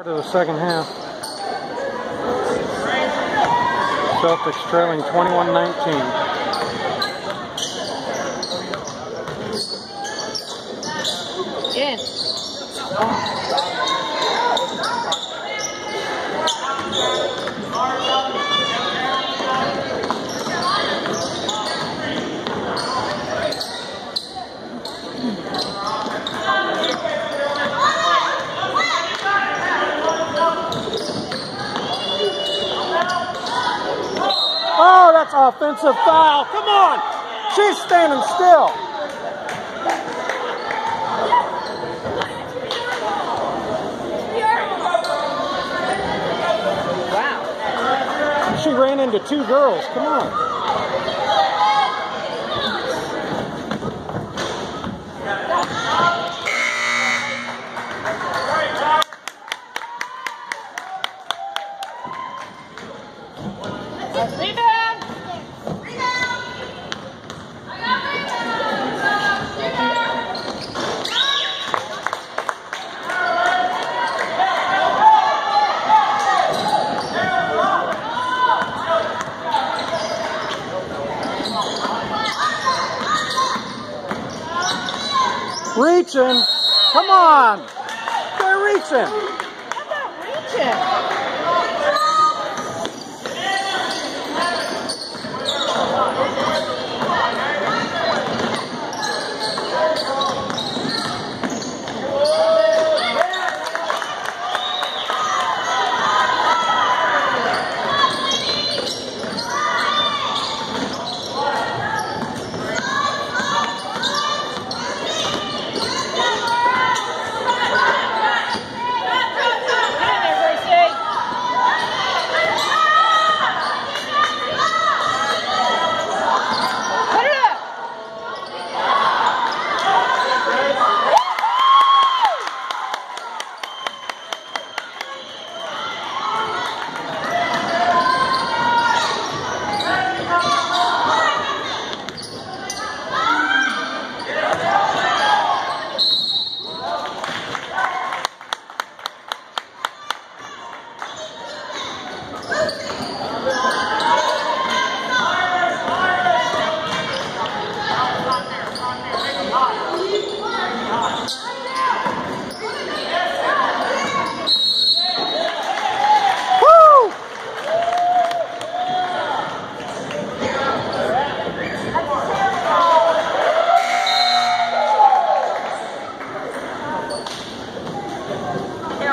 Of the second half. Celtics trailing 21-19. In. Oh, that's offensive foul. Come on. She's standing still. Wow. She ran into two girls. Come on. Rebound.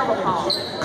不好。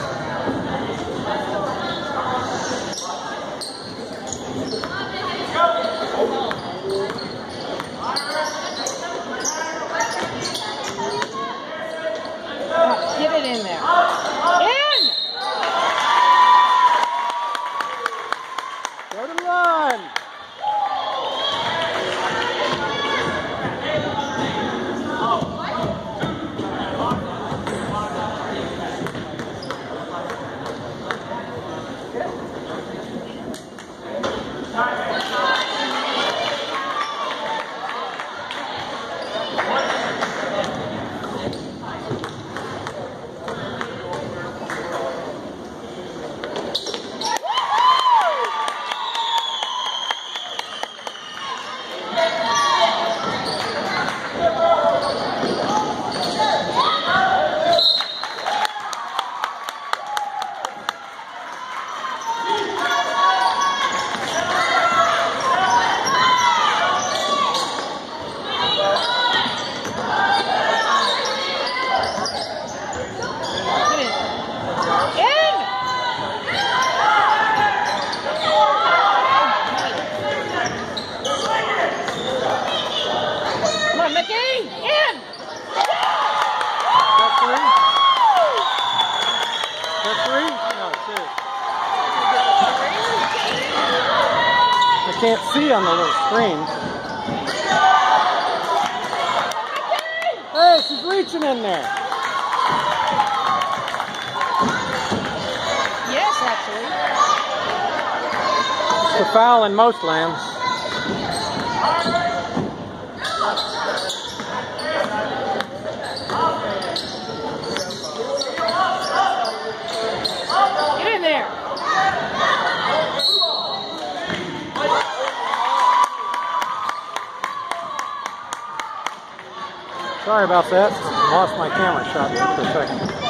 in most. Get in there. Sorry about that. Lost my camera shot for a second.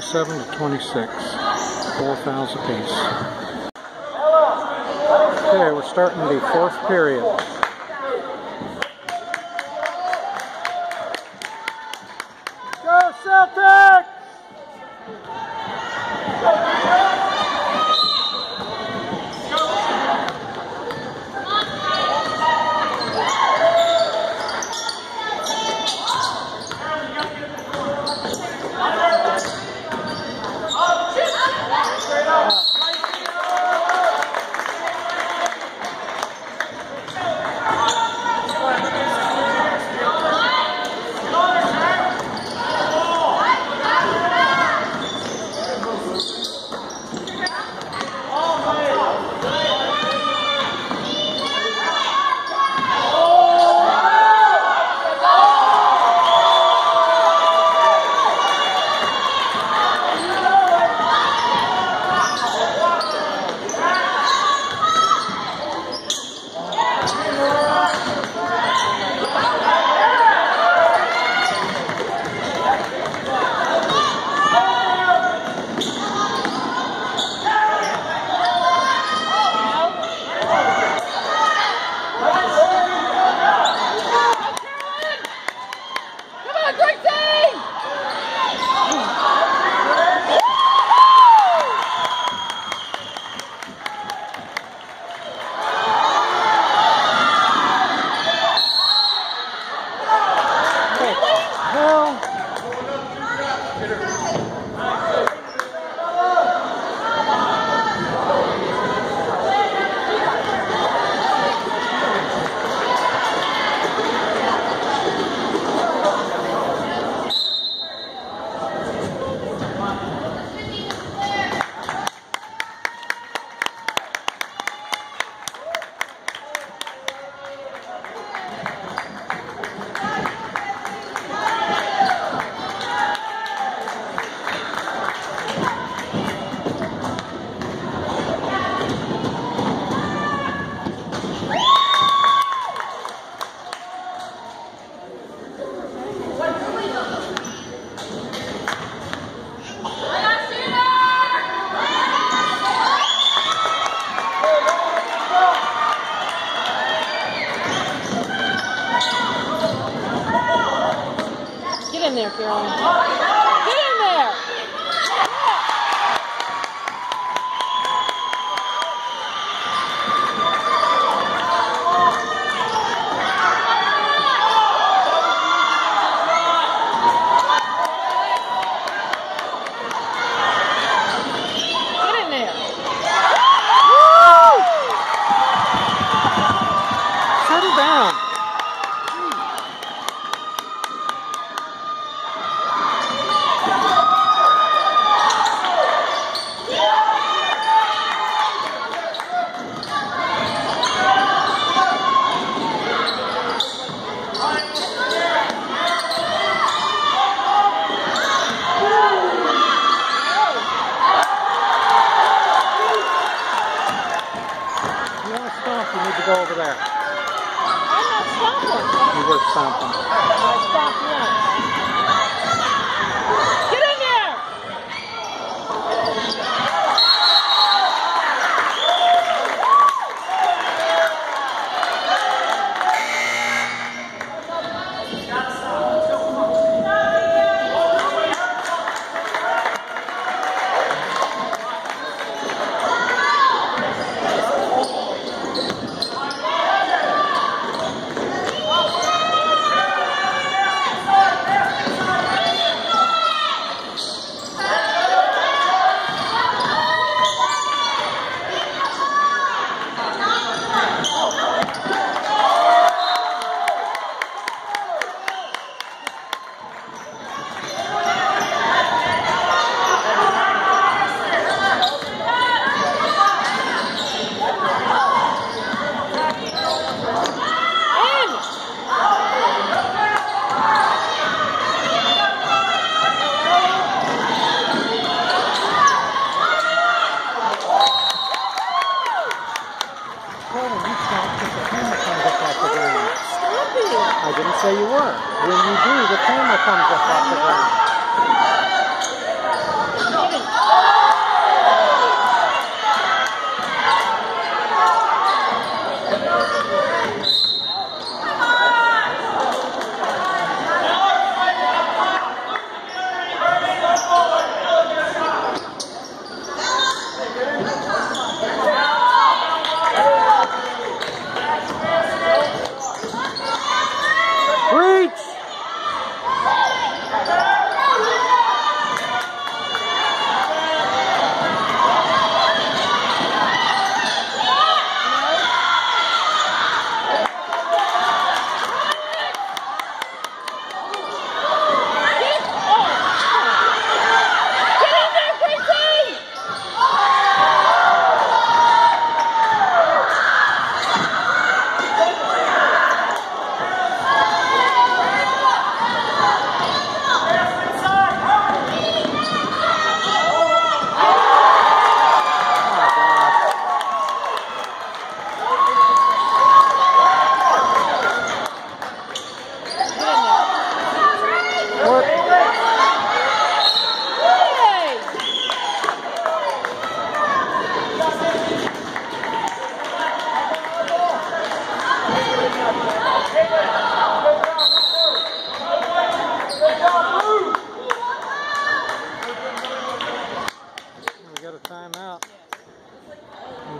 27 to 26, 4 fouls apiece. Okay, we're starting the fourth period.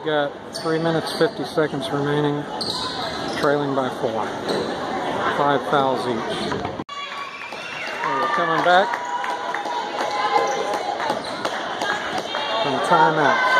got 3 minutes 50 seconds remaining, trailing by 4. 5 fouls each coming back from timeout.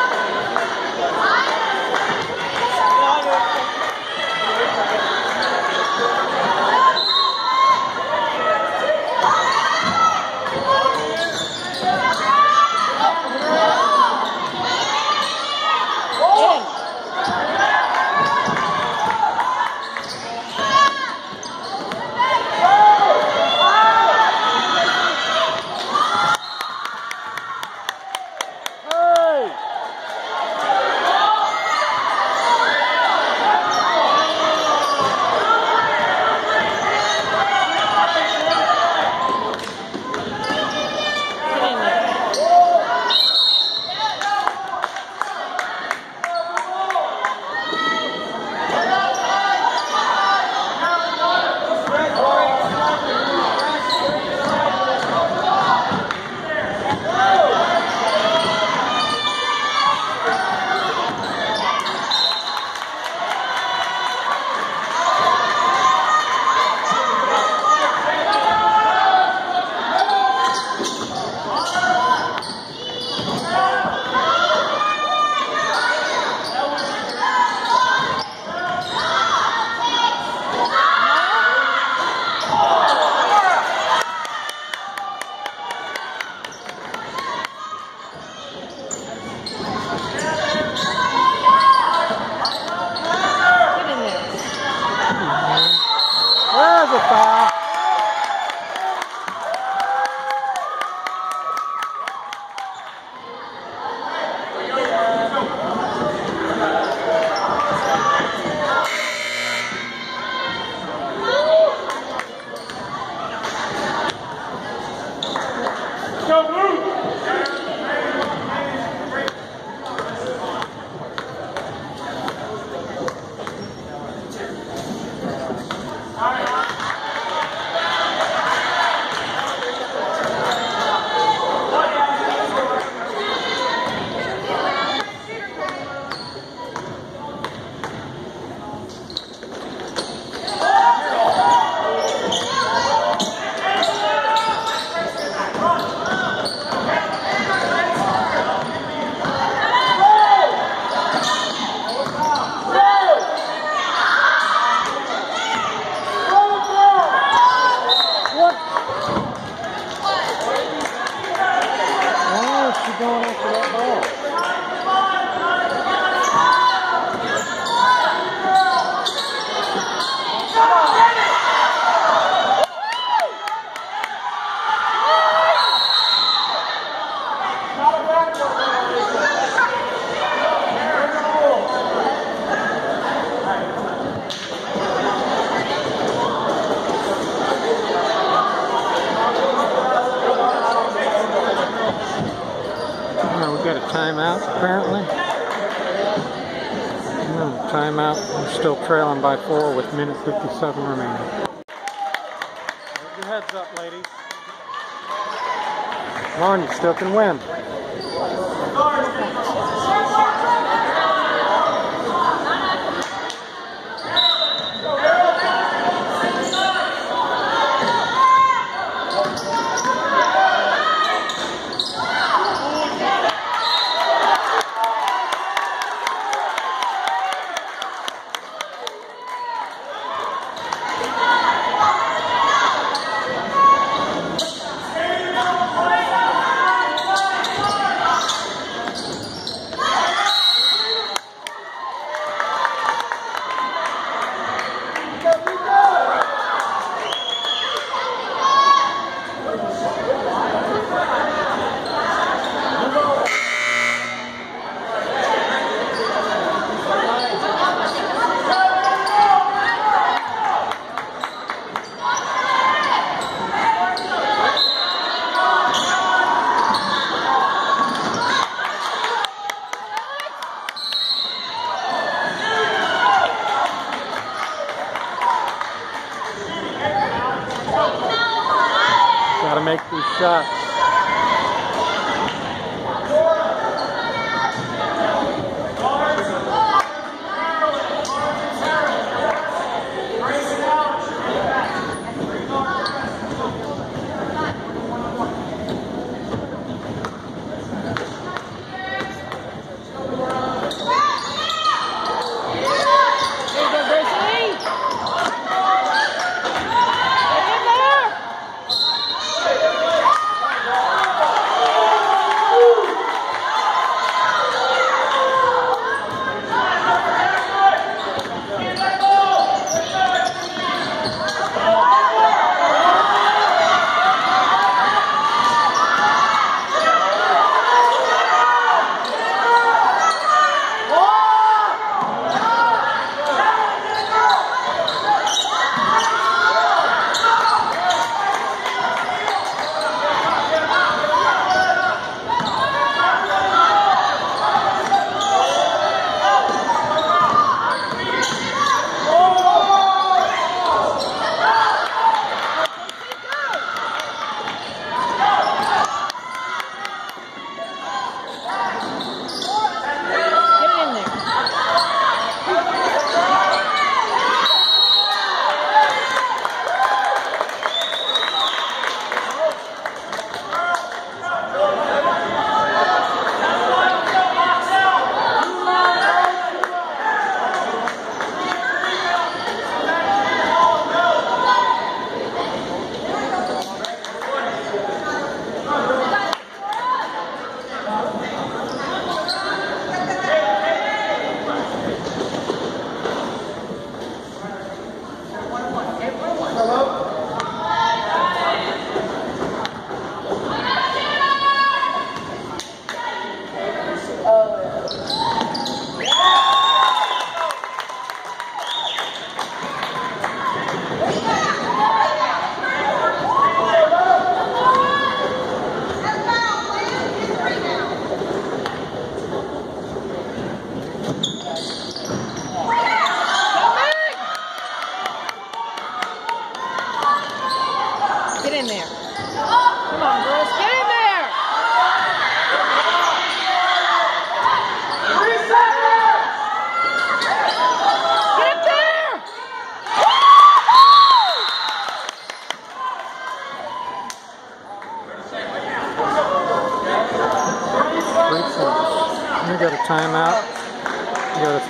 Minute 57 remaining. Hold your heads up, ladies. Come on, you still can win.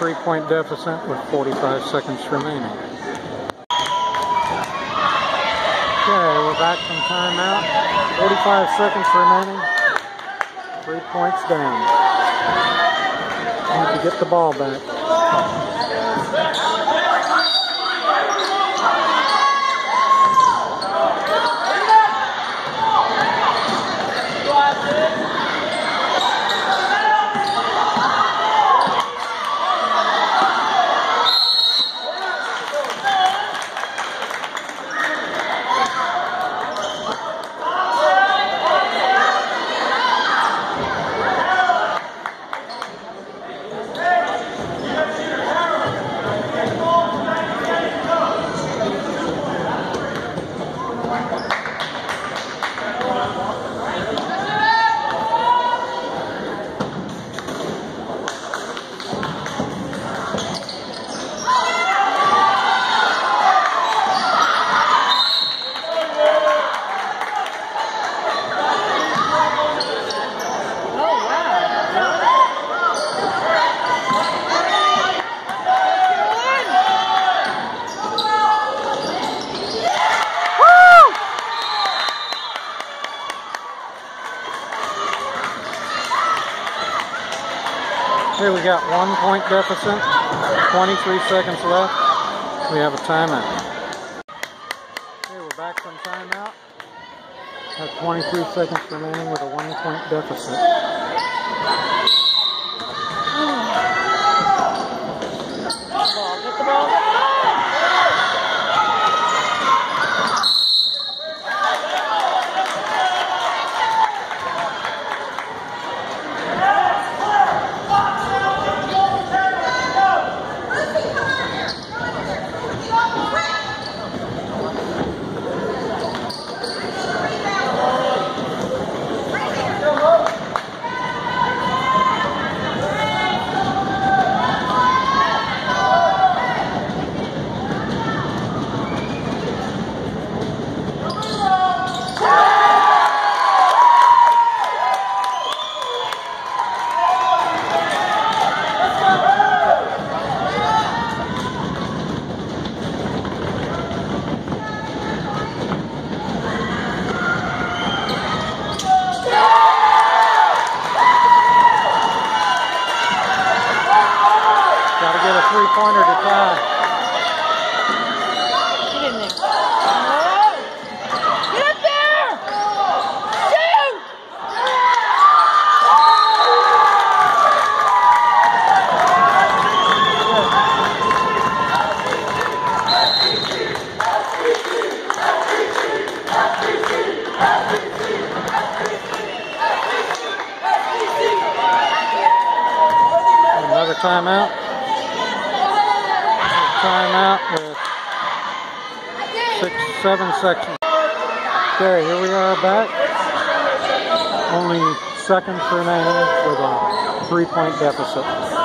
Three-point deficit with 45 seconds remaining. Okay, we're back from timeout. 45 seconds remaining. Three points down. Need to get the ball back. Point deficit, 23 seconds left. We have a timeout. Okay, we're back from timeout. Have 23 seconds remaining with a one point deficit. Got to tie. Get in there. Oh! Get up there! Shoot! Another with six, seven seconds. Okay, here we are back. Only seconds remaining with a three-point deficit.